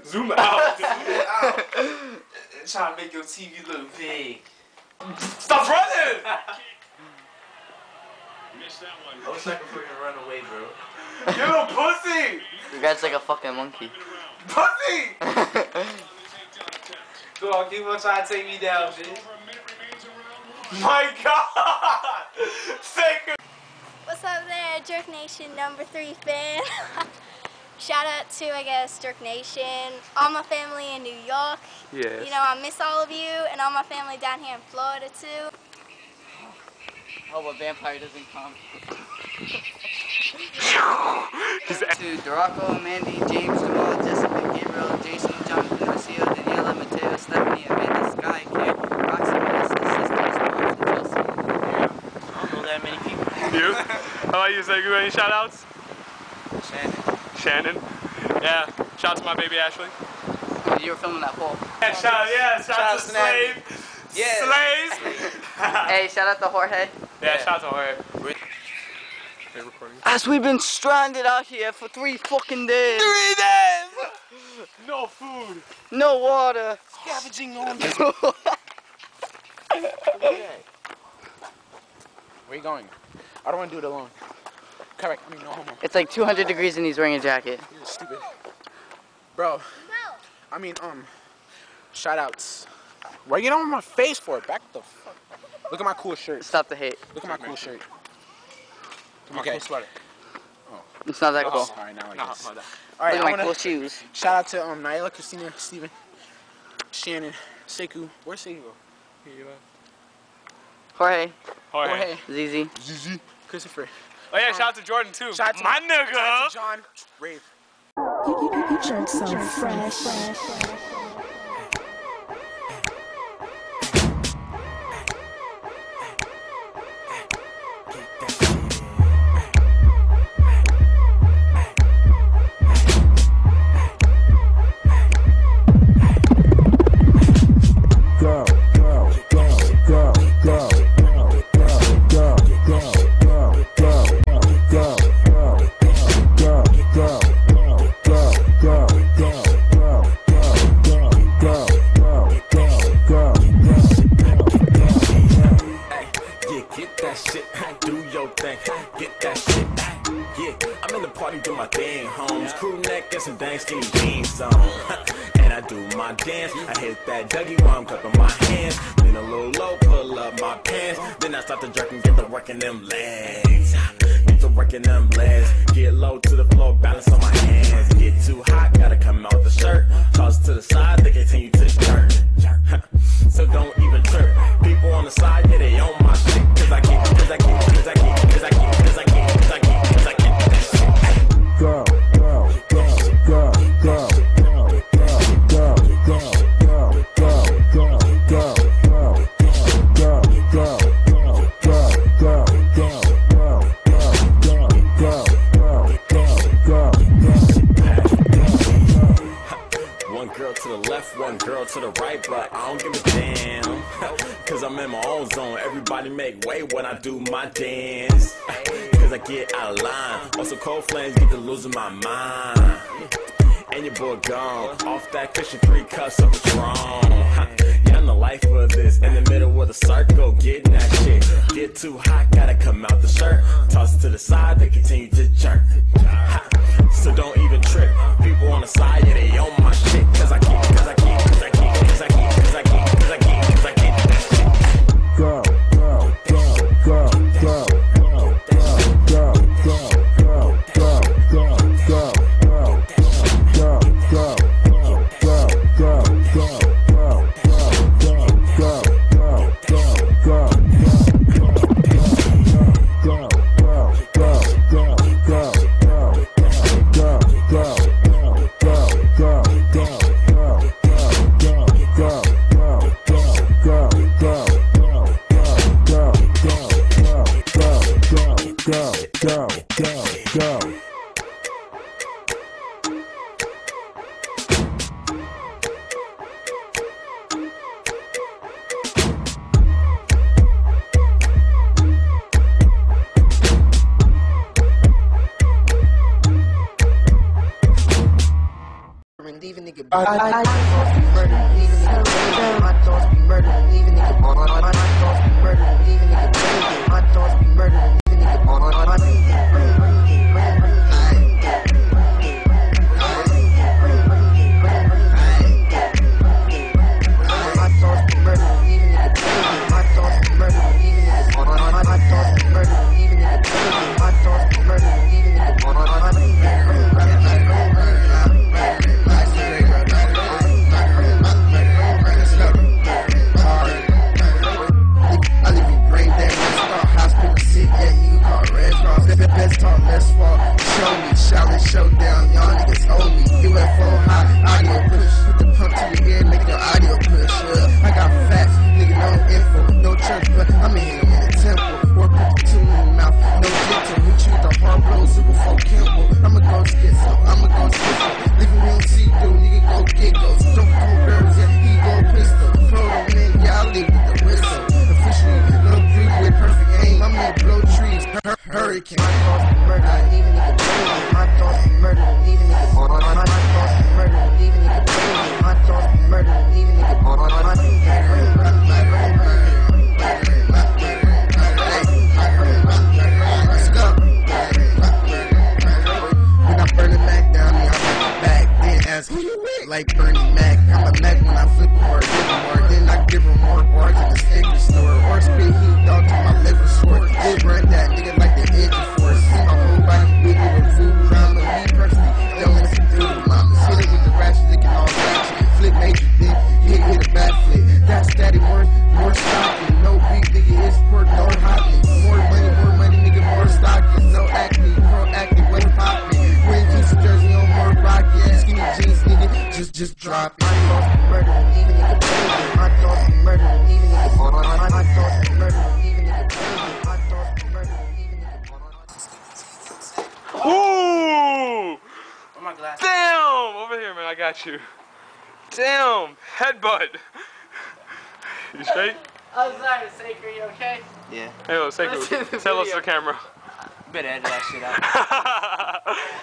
Zoom out. out. Trying to make your TV look big. Stop running! I wish I could freaking run away, bro. You little pussy! You guys like a fucking monkey. Pussy! Go on, keep on trying to take me down, bitch. My God! Sacred. What's up there, Jerk Nation number three fan? Shout out to, I guess, Jerk Nation, all my family in New York. Yes. You know, I miss all of you, and all my family down here in Florida, too. Oh, Hope a vampire doesn't come. He's to Duraco, Mandy, James, Jamal, Jessica, Gabriel, Jason, Jonathan, Lucio, Daniela, Mateo, Stephanie, Amanda, Sky, Kate, Roxy, Vanessa, sisters, moms, and Chelsea. I don't know that many people. you. How about you, Sekou? Any shout outs? Shannon. Shannon. Yeah. Shout out to my baby Ashley. You were filming that poll. Yeah, shout out, yeah, shout, Shout out out to to Natalie. Slave. Yeah. Slaves. Hey, shout out to Jorge. Yeah, shout out to her. Hey, recording. As we've been stranded out here for three fucking days. Three days! No food. No water. Scavenging on Okay. Where you going? I don't want to do it alone. Correct. I mean, no homo. it's like 200 degrees and he's wearing a jacket. You're stupid. Bro, I mean, um, shout outs. Why you get on my face for? it? Back the fuck. Look at my cool shirt. Stop the hate. Look at my cool shirt. Come on, Okay. cool sweater. It's not that cool. All right, now I Nah, guess. hold on. All right, Look at my cool shoes. shout out to um Nyla, Christina, Steven, Shannon, Sekou. Where's Sekou? Here you go. Jorge, Jorge. Jorge, ZZ. Zizi, Christopher. Oh yeah, shout out to Jordan too. Shout out to my Shout out nigga. to John, Rave. You, you, you, you jerk so fresh. go, And some dang skinny jeans on. And I do my dance. I hit that Dougie while I'm clapping my hands. Lean a little low, pull up my pants. Then I start to jerk and get the work in them legs. Get the work in them legs. Get low to the floor, balance on my hands. Get too hot, gotta come out the shirt. Toss to the side, they continue girl to the left, one girl to the right, but I don't give a damn. Cause I'm in my own zone. Everybody make way when I do my dance. Cause I get out of line. Also, cold flames get to losing my mind. And your boy gone. Off that cushion, three cups I'm the life of this. In the middle of the circle, getting that shit. Get too hot, gotta come out the shirt. Toss it to the side, they continue to jerk. So don't go, go, go. Leaving nigga. Bye. just just drop it. My murder, even murder, even murder, even murder, even Ooh! Oh my glass. Damn! Over here, man. I got you. Damn! Headbutt. you straight? Oh, sorry, Sacred. You okay? Yeah. Hey, yo, Tell us the camera. Better edit that shit out.